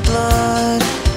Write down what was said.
blood.